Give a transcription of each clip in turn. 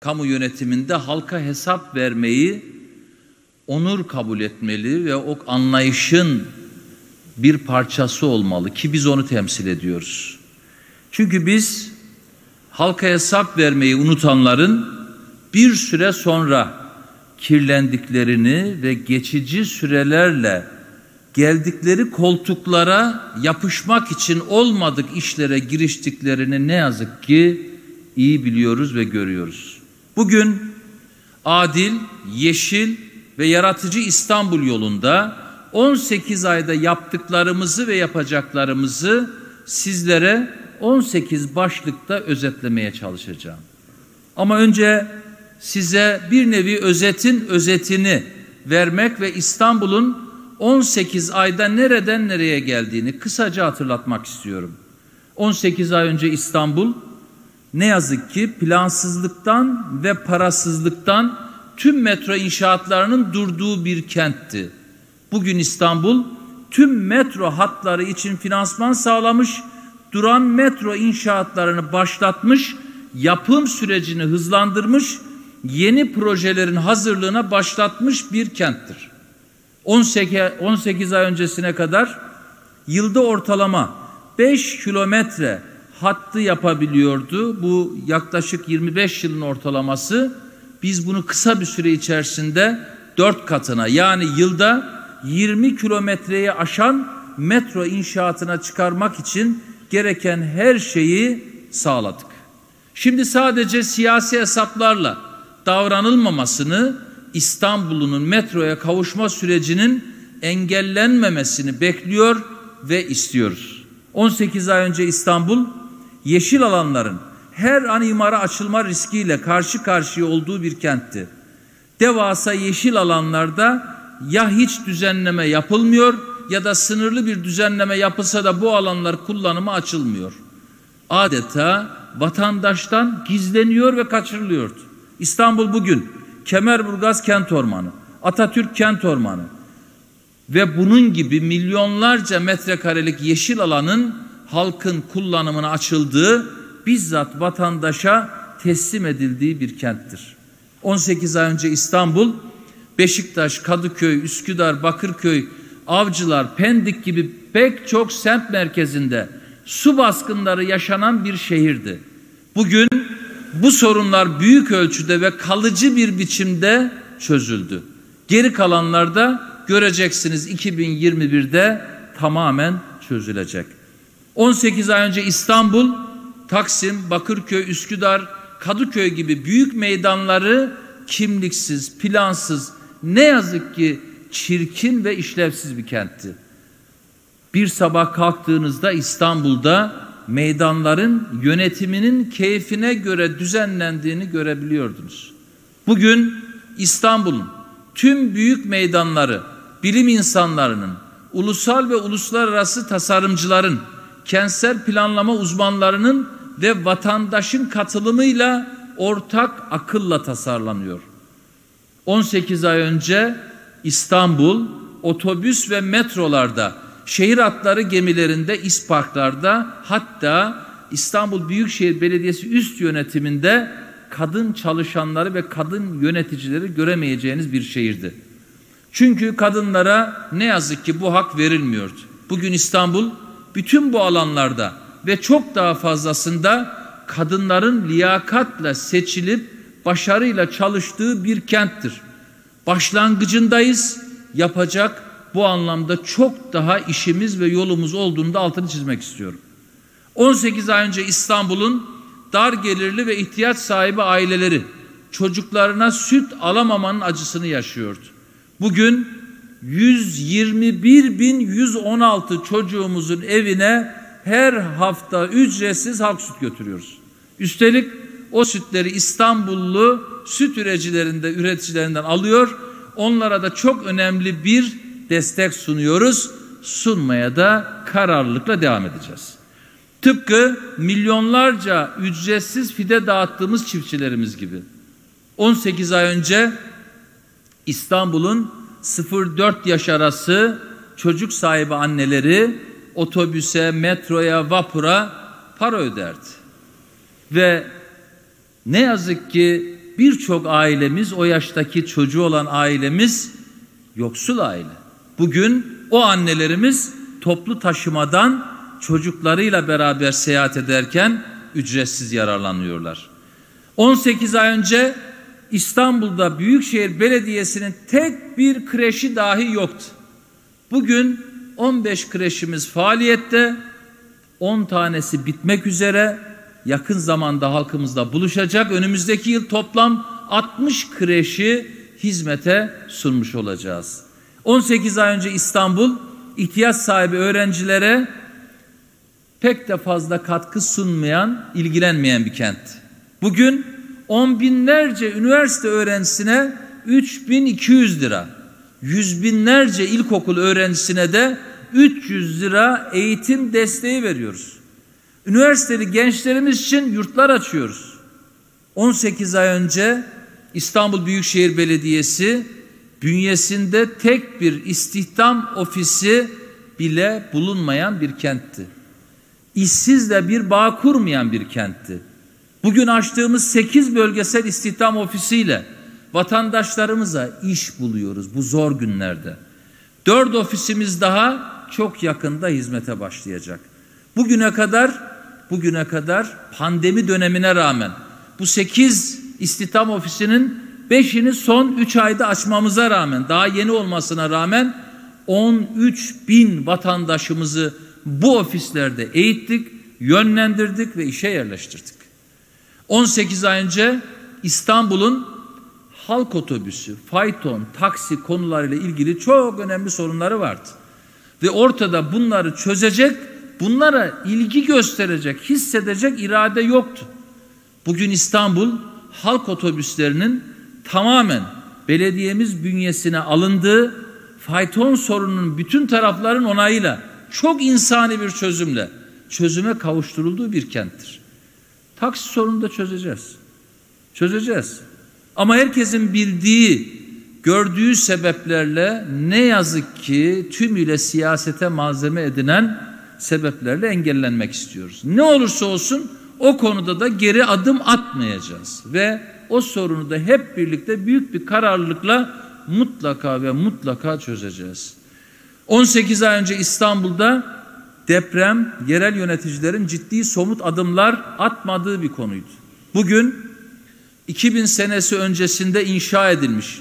kamu yönetiminde halka hesap vermeyi onur kabul etmeli ve o anlayışın bir parçası olmalı ki biz onu temsil ediyoruz. Çünkü biz halka hesap vermeyi unutanların bir süre sonra kirlendiklerini ve geçici sürelerle geldikleri koltuklara yapışmak için olmadık işlere giriştiklerini ne yazık ki iyi biliyoruz ve görüyoruz. Bugün adil, yeşil ve yaratıcı İstanbul yolunda 18 ayda yaptıklarımızı ve yapacaklarımızı sizlere 18 başlıkta özetlemeye çalışacağım. Ama önce size bir nevi özetin özetini vermek ve İstanbul'un 18 ayda nereden nereye geldiğini kısaca hatırlatmak istiyorum. 18 ay önce İstanbul ne yazık ki plansızlıktan ve parasızlıktan tüm metro inşaatlarının durduğu bir kentti. Bugün İstanbul tüm metro hatları için finansman sağlamış, duran metro inşaatlarını başlatmış, yapım sürecini hızlandırmış, yeni projelerin hazırlığına başlatmış bir kenttir. 18, 18 ay öncesine kadar yılda ortalama 5 kilometre hattı yapabiliyordu. Bu yaklaşık 25 yılın ortalaması. Biz bunu kısa bir süre içerisinde dört katına yani yılda 20 kilometreyi aşan metro inşaatına çıkarmak için gereken her şeyi sağladık. Şimdi sadece siyasi hesaplarla davranılmamasını İstanbul'un metroya kavuşma sürecinin engellenmemesini bekliyor ve istiyoruz. 18 ay önce İstanbul yeşil alanların her an imara açılma riskiyle karşı karşıya olduğu bir kentti. Devasa yeşil alanlarda ya hiç düzenleme yapılmıyor ya da sınırlı bir düzenleme yapılsa da bu alanlar kullanıma açılmıyor. Adeta vatandaştan gizleniyor ve kaçırılıyordu. İstanbul bugün Kemerburgaz Kent Ormanı, Atatürk Kent Ormanı ve bunun gibi milyonlarca metrekarelik yeşil alanın halkın kullanımına açıldığı, bizzat vatandaşa teslim edildiği bir kenttir. 18 ay önce İstanbul, Beşiktaş, Kadıköy, Üsküdar, Bakırköy, Avcılar, Pendik gibi pek çok semt merkezinde su baskınları yaşanan bir şehirdi. Bugün bu sorunlar büyük ölçüde ve kalıcı bir biçimde çözüldü. Geri kalanlarda göreceksiniz 2021'de tamamen çözülecek. 18 ay önce İstanbul, Taksim, Bakırköy, Üsküdar, Kadıköy gibi büyük meydanları kimliksiz, plansız, ne yazık ki çirkin ve işlevsiz bir kentti. Bir sabah kalktığınızda İstanbul'da meydanların yönetiminin keyfine göre düzenlendiğini görebiliyordunuz. Bugün İstanbul'un tüm büyük meydanları bilim insanlarının, ulusal ve uluslararası tasarımcıların, kentsel planlama uzmanlarının ve vatandaşın katılımıyla ortak akılla tasarlanıyor. 18 ay önce İstanbul otobüs ve metrolarda şehir hatları gemilerinde, isparklarda hatta İstanbul Büyükşehir Belediyesi üst yönetiminde kadın çalışanları ve kadın yöneticileri göremeyeceğiniz bir şehirdi. Çünkü kadınlara ne yazık ki bu hak verilmiyordu. Bugün İstanbul bütün bu alanlarda ve çok daha fazlasında kadınların liyakatla seçilip başarıyla çalıştığı bir kenttir. Başlangıcındayız. Yapacak bu anlamda çok daha işimiz ve yolumuz olduğunu da altını çizmek istiyorum. 18 ay önce İstanbul'un dar gelirli ve ihtiyaç sahibi aileleri çocuklarına süt alamamanın acısını yaşıyordu. Bugün 121.116 çocuğumuzun evine her hafta ücretsiz halk süt götürüyoruz. Üstelik o sütleri İstanbullu süt üreticilerinde üreticilerinden alıyor. Onlara da çok önemli bir destek sunuyoruz. Sunmaya da kararlılıkla devam edeceğiz. Tıpkı milyonlarca ücretsiz fide dağıttığımız çiftçilerimiz gibi. 18 ay önce İstanbul'un 0-4 yaş arası çocuk sahibi anneleri otobüse, metroya, vapura para öderdi. Ve ne yazık ki birçok ailemiz o yaştaki çocuğu olan ailemiz yoksul aile. Bugün o annelerimiz toplu taşımadan çocuklarıyla beraber seyahat ederken ücretsiz yararlanıyorlar. 18 ay önce İstanbul'da Büyükşehir Belediyesi'nin tek bir kreşi dahi yoktu. Bugün 15 kreşimiz faaliyette, 10 tanesi bitmek üzere. Yakın zamanda halkımızla buluşacak. Önümüzdeki yıl toplam 60 kreşi hizmete sunmuş olacağız. 18 ay önce İstanbul ihtiyaç sahibi öğrencilere pek de fazla katkı sunmayan, ilgilenmeyen bir kent. Bugün on binlerce üniversite öğrencisine 3200 lira, yüz binlerce ilkokul öğrencisine de 300 lira eğitim desteği veriyoruz. Üniversiteli gençlerimiz için yurtlar açıyoruz. 18 ay önce İstanbul Büyükşehir Belediyesi bünyesinde tek bir istihdam ofisi bile bulunmayan bir kentti. İşsizle bir bağ kurmayan bir kentti. Bugün açtığımız 8 bölgesel istihdam ofisiyle vatandaşlarımıza iş buluyoruz bu zor günlerde. 4 ofisimiz daha çok yakında hizmete başlayacak. Bugüne kadar bugüne kadar pandemi dönemine rağmen bu 8 istihdam ofisinin 5'ini son 3 ayda açmamıza rağmen daha yeni olmasına rağmen 13 bin vatandaşımızı bu ofislerde eğittik, yönlendirdik ve işe yerleştirdik. 18 ay önce İstanbul'un halk otobüsü, fayton, taksi konularıyla ilgili çok önemli sorunları vardı. Ve ortada bunları çözecek, bunlara ilgi gösterecek, hissedecek irade yoktu. Bugün İstanbul halk otobüslerinin tamamen belediyemiz bünyesine alındığı fayton sorununun bütün tarafların onayıyla çok insani bir çözümle çözüme kavuşturulduğu bir kenttir. Taksi sorununu da çözeceğiz. Çözeceğiz. Ama herkesin bildiği, gördüğü sebeplerle ne yazık ki tümüyle siyasete malzeme edinen sebeplerle engellenmek istiyoruz. Ne olursa olsun o konuda da geri adım atmayacağız ve o sorunu da hep birlikte büyük bir kararlılıkla mutlaka ve mutlaka çözeceğiz. 18 ay önce İstanbul'da deprem yerel yöneticilerin ciddi somut adımlar atmadığı bir konuydu. Bugün 2000 senesi öncesinde inşa edilmiş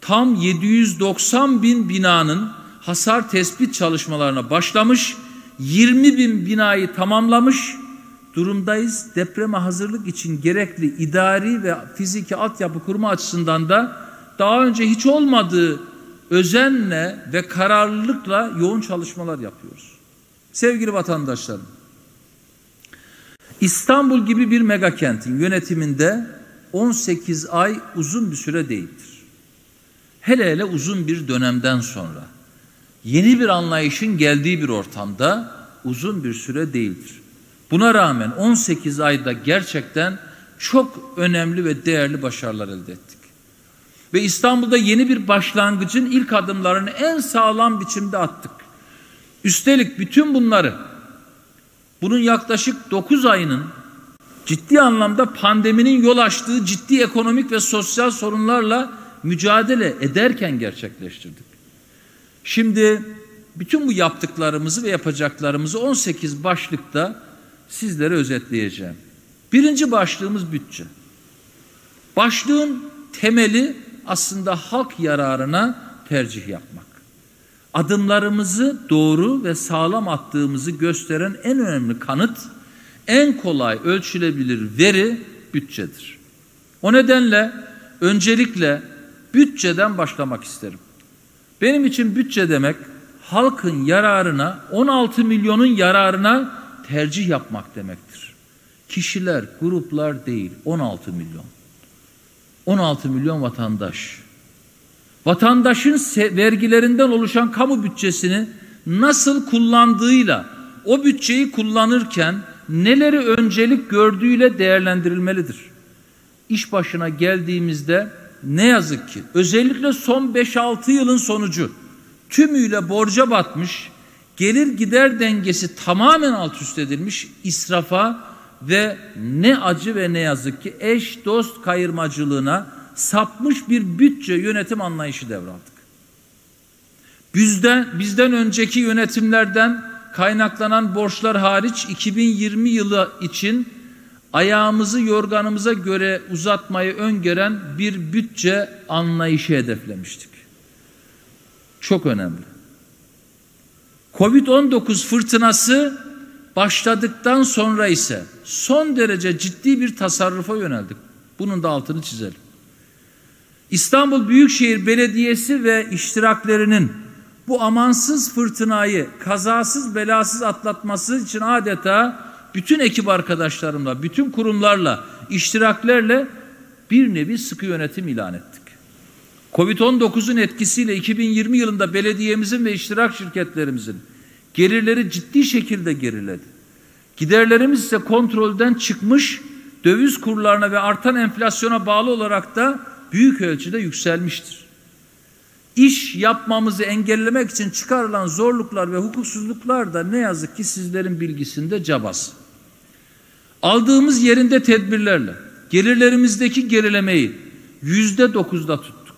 tam 790 bin binanın hasar tespit çalışmalarına başlamış, 20 bin binayı tamamlamış durumdayız. Depreme hazırlık için gerekli idari ve fiziki altyapı kurma açısından da daha önce hiç olmadığı özenle ve kararlılıkla yoğun çalışmalar yapıyoruz. Sevgili vatandaşlarım, İstanbul gibi bir mega kentin yönetiminde 18 ay uzun bir süre değildir. Hele hele uzun bir dönemden sonra yeni bir anlayışın geldiği bir ortamda uzun bir süre değildir. Buna rağmen 18 ayda gerçekten çok önemli ve değerli başarılar elde ettik. Ve İstanbul'da yeni bir başlangıcın ilk adımlarını en sağlam biçimde attık. Üstelik bütün bunları bunun yaklaşık 9 ayının ciddi anlamda pandeminin yol açtığı ciddi ekonomik ve sosyal sorunlarla mücadele ederken gerçekleştirdik. Şimdi bütün bu yaptıklarımızı ve yapacaklarımızı 18 başlıkta sizlere özetleyeceğim. Birinci başlığımız bütçe. Başlığın temeli aslında halk yararına tercih yapmak. Adımlarımızı doğru ve sağlam attığımızı gösteren en önemli kanıt, en kolay ölçülebilir veri bütçedir. O nedenle öncelikle bütçeden başlamak isterim. Benim için bütçe demek halkın yararına, 16 milyonun yararına tercih yapmak demektir. Kişiler, gruplar değil, 16 milyon. 16 milyon vatandaş. Vatandaşın vergilerinden oluşan kamu bütçesini nasıl kullandığıyla o bütçeyi kullanırken neleri öncelik gördüğüyle değerlendirilmelidir. İş başına geldiğimizde ne yazık ki özellikle son 5-6 yılın sonucu tümüyle borca batmış, gelir gider dengesi tamamen alt üst edilmiş, israfa ve ne acı ve ne yazık ki eş dost kayırmacılığına sapmış bir bütçe yönetim anlayışı devraldık. Bizden, bizden önceki yönetimlerden kaynaklanan borçlar hariç 2020 yılı için ayağımızı yorganımıza göre uzatmayı öngören bir bütçe anlayışı hedeflemiştik. Çok önemli. Covid-19 fırtınası başladıktan sonra ise son derece ciddi bir tasarrufa yöneldik. Bunun da altını çizelim. İstanbul Büyükşehir Belediyesi ve iştiraklerinin bu amansız fırtınayı kazasız belasız atlatması için adeta bütün ekip arkadaşlarımla, bütün kurumlarla, iştiraklerle bir nevi sıkı yönetim ilan ettik. Covid-19'un etkisiyle 2020 yılında belediyemizin ve iştirak şirketlerimizin gelirleri ciddi şekilde geriledi. Giderlerimiz ise kontrolden çıkmış, döviz kurlarına ve artan enflasyona bağlı olarak da büyük ölçüde yükselmiştir. İş yapmamızı engellemek için çıkarılan zorluklar ve hukuksuzluklar da ne yazık ki sizlerin bilgisinde cabas. Aldığımız yerinde tedbirlerle gelirlerimizdeki gerilemeyi yüzde dokuzda tuttuk.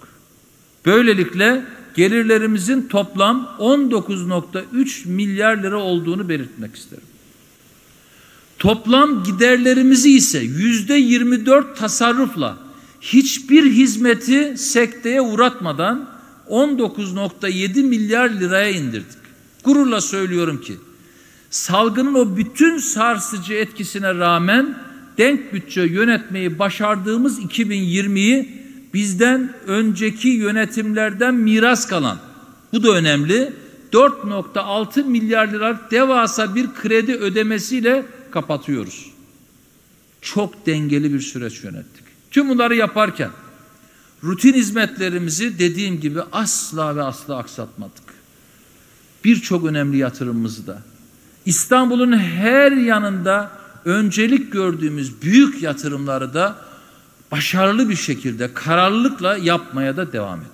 Böylelikle gelirlerimizin toplam 19.3 milyar lira olduğunu belirtmek isterim. Toplam giderlerimizi ise yüzde 24 tasarrufla hiçbir hizmeti sekteye uğratmadan 19.7 milyar liraya indirdik. Gururla söylüyorum ki salgının o bütün sarsıcı etkisine rağmen denk bütçe yönetmeyi başardığımız 2020'yi bizden önceki yönetimlerden miras kalan bu da önemli 4.6 milyar liralık devasa bir kredi ödemesiyle kapatıyoruz. Çok dengeli bir süreç yönettik. Tüm bunları yaparken rutin hizmetlerimizi dediğim gibi asla ve asla aksatmadık. Birçok önemli yatırımımızı da İstanbul'un her yanında öncelik gördüğümüz büyük yatırımları da başarılı bir şekilde kararlılıkla yapmaya da devam ettik.